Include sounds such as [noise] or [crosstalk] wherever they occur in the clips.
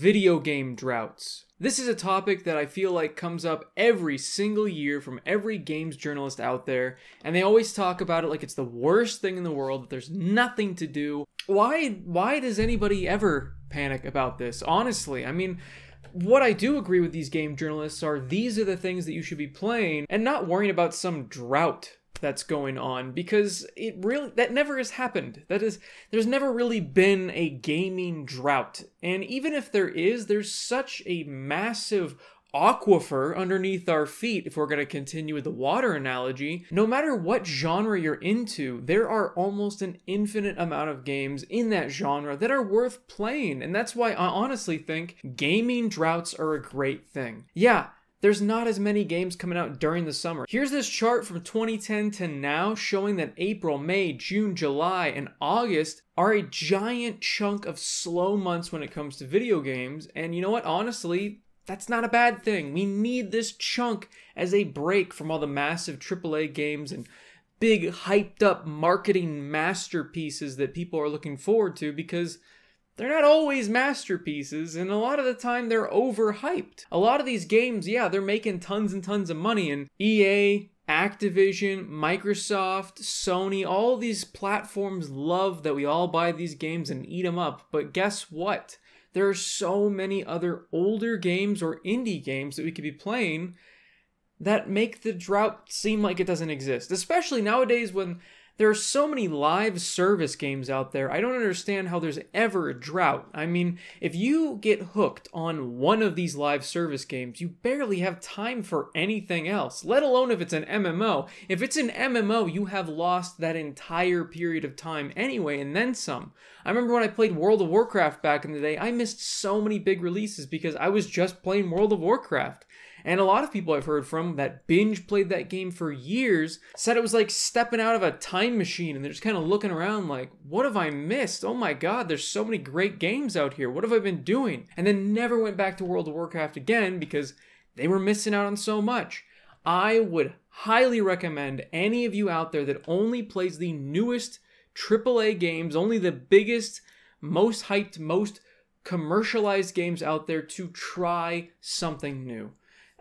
video game droughts. This is a topic that I feel like comes up every single year from every games journalist out there, and they always talk about it like it's the worst thing in the world, that there's nothing to do. Why why does anybody ever panic about this? Honestly, I mean, what I do agree with these game journalists are these are the things that you should be playing and not worrying about some drought that's going on because it really that never has happened. That is there's never really been a gaming drought. And even if there is, there's such a massive aquifer underneath our feet, if we're going to continue with the water analogy, no matter what genre you're into, there are almost an infinite amount of games in that genre that are worth playing. And that's why I honestly think gaming droughts are a great thing. Yeah, there's not as many games coming out during the summer. Here's this chart from 2010 to now showing that April, May, June, July, and August are a giant chunk of slow months when it comes to video games. And you know what? Honestly, that's not a bad thing. We need this chunk as a break from all the massive AAA games and big hyped up marketing masterpieces that people are looking forward to because they're not always masterpieces, and a lot of the time they're overhyped. A lot of these games, yeah, they're making tons and tons of money, and EA, Activision, Microsoft, Sony, all these platforms love that we all buy these games and eat them up. But guess what? There are so many other older games or indie games that we could be playing that make the drought seem like it doesn't exist. Especially nowadays when there are so many live service games out there. I don't understand how there's ever a drought. I mean, if you get hooked on one of these live service games, you barely have time for anything else, let alone if it's an MMO. If it's an MMO, you have lost that entire period of time anyway, and then some. I remember when I played World of Warcraft back in the day, I missed so many big releases because I was just playing World of Warcraft. And a lot of people I've heard from that binge played that game for years said it was like stepping out of a time machine and they're just kind of looking around like, what have I missed? Oh my god, there's so many great games out here. What have I been doing? And then never went back to World of Warcraft again because they were missing out on so much. I would highly recommend any of you out there that only plays the newest AAA games, only the biggest, most hyped, most commercialized games out there to try something new.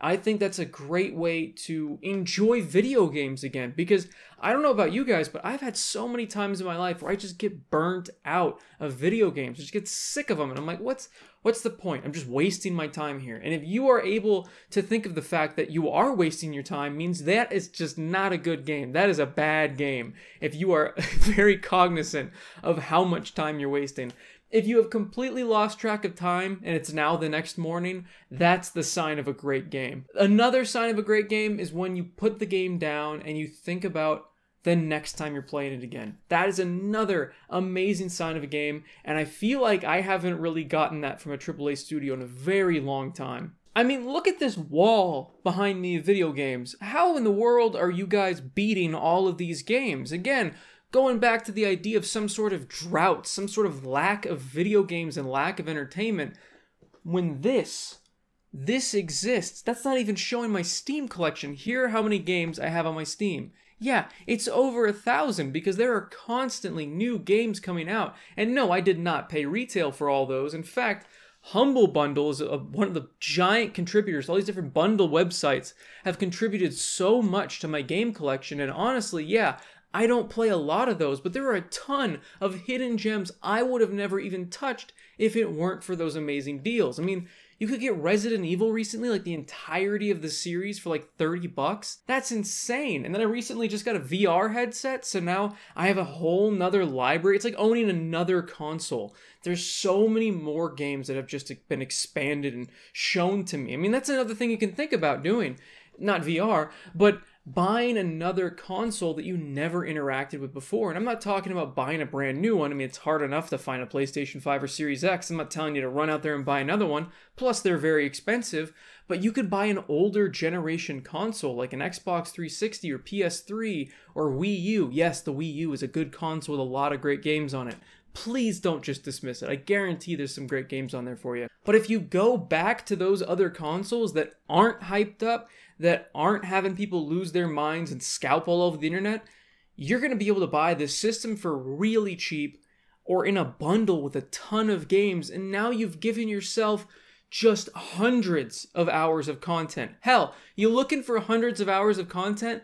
I think that's a great way to enjoy video games again because I don't know about you guys, but I've had so many times in my life where I just get burnt out of video games. I just get sick of them and I'm like, what's what's the point? I'm just wasting my time here. And if you are able to think of the fact that you are wasting your time means that is just not a good game. That is a bad game. If you are [laughs] very cognizant of how much time you're wasting. If you have completely lost track of time and it's now the next morning, that's the sign of a great game. Another sign of a great game is when you put the game down and you think about the next time you're playing it again. That is another amazing sign of a game, and I feel like I haven't really gotten that from a AAA studio in a very long time. I mean, look at this wall behind me of video games. How in the world are you guys beating all of these games? Again, going back to the idea of some sort of drought, some sort of lack of video games and lack of entertainment, when this, this exists, that's not even showing my Steam collection. Here are how many games I have on my Steam. Yeah, it's over a thousand because there are constantly new games coming out. And no, I did not pay retail for all those. In fact, Humble Bundle is a, one of the giant contributors. All these different bundle websites have contributed so much to my game collection. And honestly, yeah, I don't play a lot of those, but there are a ton of hidden gems I would have never even touched if it weren't for those amazing deals. I mean, you could get Resident Evil recently, like the entirety of the series for like 30 bucks. That's insane. And then I recently just got a VR headset, so now I have a whole nother library. It's like owning another console. There's so many more games that have just been expanded and shown to me. I mean, that's another thing you can think about doing. Not VR, but buying another console that you never interacted with before. And I'm not talking about buying a brand new one. I mean, it's hard enough to find a PlayStation 5 or Series X. I'm not telling you to run out there and buy another one. Plus, they're very expensive. But you could buy an older generation console like an Xbox 360 or PS3 or Wii U. Yes, the Wii U is a good console with a lot of great games on it. Please don't just dismiss it. I guarantee there's some great games on there for you. But if you go back to those other consoles that aren't hyped up, that aren't having people lose their minds and scalp all over the internet, you're going to be able to buy this system for really cheap or in a bundle with a ton of games, and now you've given yourself just hundreds of hours of content. Hell, you're looking for hundreds of hours of content?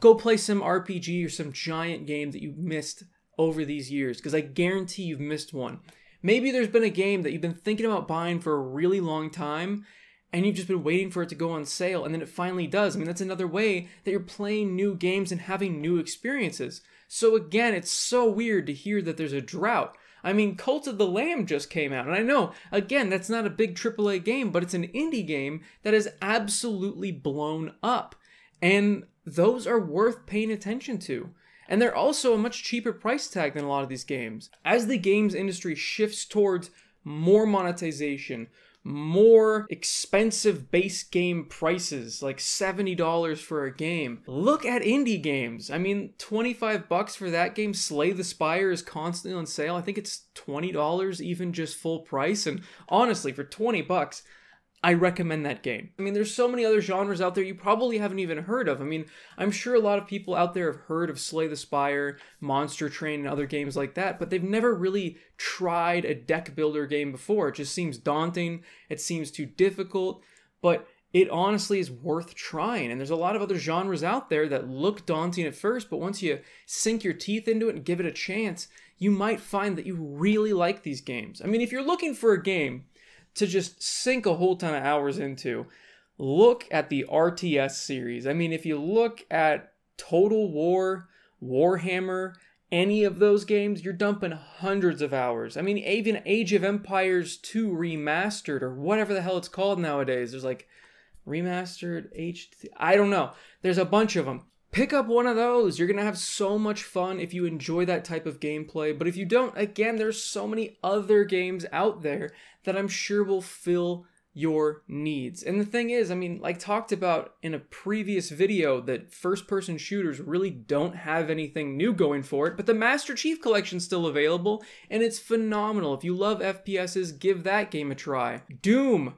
Go play some RPG or some giant game that you missed over these years, because I guarantee you've missed one. Maybe there's been a game that you've been thinking about buying for a really long time, and you've just been waiting for it to go on sale, and then it finally does. I mean, that's another way that you're playing new games and having new experiences. So, again, it's so weird to hear that there's a drought. I mean, Cult of the Lamb just came out, and I know, again, that's not a big AAA game, but it's an indie game that is absolutely blown up. And those are worth paying attention to. And they're also a much cheaper price tag than a lot of these games. As the games industry shifts towards more monetization, more expensive base game prices, like $70 for a game. Look at indie games. I mean, 25 bucks for that game. Slay the Spire is constantly on sale. I think it's $20 even just full price. And honestly, for 20 bucks, I recommend that game. I mean, there's so many other genres out there you probably haven't even heard of. I mean, I'm sure a lot of people out there have heard of Slay the Spire, Monster Train, and other games like that, but they've never really tried a deck builder game before. It just seems daunting, it seems too difficult, but it honestly is worth trying. And there's a lot of other genres out there that look daunting at first, but once you sink your teeth into it and give it a chance, you might find that you really like these games. I mean, if you're looking for a game, to just sink a whole ton of hours into. Look at the RTS series. I mean, if you look at Total War, Warhammer, any of those games, you're dumping hundreds of hours. I mean, even Age of Empires 2 remastered or whatever the hell it's called nowadays. There's like remastered H I don't know. There's a bunch of them pick up one of those. You're going to have so much fun if you enjoy that type of gameplay. But if you don't, again, there's so many other games out there that I'm sure will fill your needs. And the thing is, I mean, like talked about in a previous video that first person shooters really don't have anything new going for it, but the Master Chief collection's still available and it's phenomenal. If you love FPSs, give that game a try. Doom.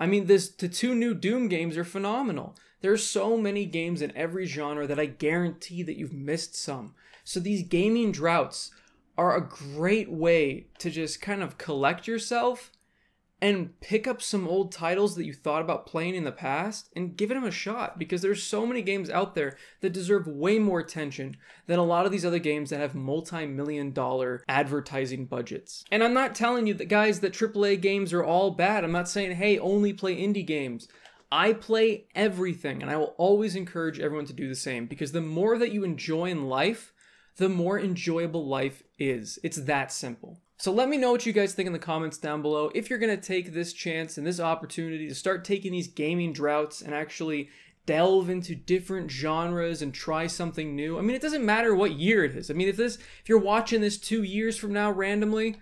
I mean, this the two new Doom games are phenomenal. There's so many games in every genre that I guarantee that you've missed some. So these gaming droughts are a great way to just kind of collect yourself and pick up some old titles that you thought about playing in the past and give them a shot because there's so many games out there that deserve way more attention than a lot of these other games that have multi-million dollar advertising budgets. And I'm not telling you that guys that AAA games are all bad. I'm not saying hey, only play indie games. I play everything, and I will always encourage everyone to do the same because the more that you enjoy in life, the more enjoyable life is. It's that simple. So let me know what you guys think in the comments down below. If you're going to take this chance and this opportunity to start taking these gaming droughts and actually delve into different genres and try something new. I mean, it doesn't matter what year it is. I mean, if this if you're watching this 2 years from now randomly,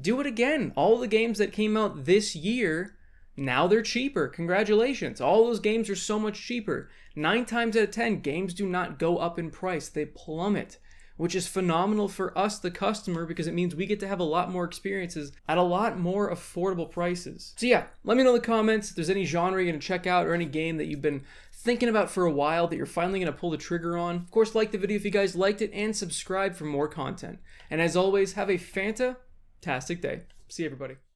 do it again. All the games that came out this year now they're cheaper. Congratulations. All those games are so much cheaper. Nine times out of 10, games do not go up in price, they plummet, which is phenomenal for us, the customer, because it means we get to have a lot more experiences at a lot more affordable prices. So, yeah, let me know in the comments if there's any genre you're going to check out or any game that you've been thinking about for a while that you're finally going to pull the trigger on. Of course, like the video if you guys liked it and subscribe for more content. And as always, have a fantastic day. See everybody.